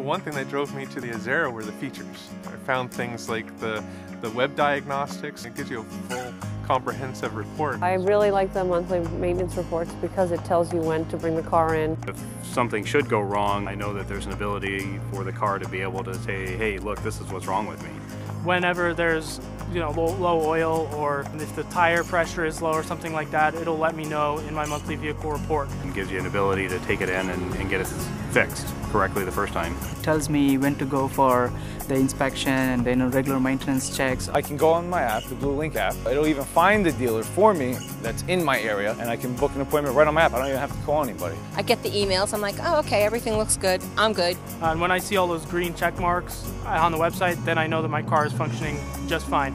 one thing that drove me to the Azera were the features. I found things like the, the web diagnostics. It gives you a full comprehensive report. I really like the monthly maintenance reports because it tells you when to bring the car in. If something should go wrong, I know that there's an ability for the car to be able to say, hey, look, this is what's wrong with me. Whenever there's you know low, low oil or if the tire pressure is low or something like that, it'll let me know in my monthly vehicle report. It gives you an ability to take it in and, and get it fixed correctly the first time. It tells me when to go for the inspection and then regular maintenance checks. I can go on my app, the Blue Link app. It'll even find the dealer for me that's in my area, and I can book an appointment right on my app. I don't even have to call anybody. I get the emails. I'm like, oh, okay, everything looks good. I'm good. And when I see all those green check marks uh, on the website, then I know that my car is functioning just fine.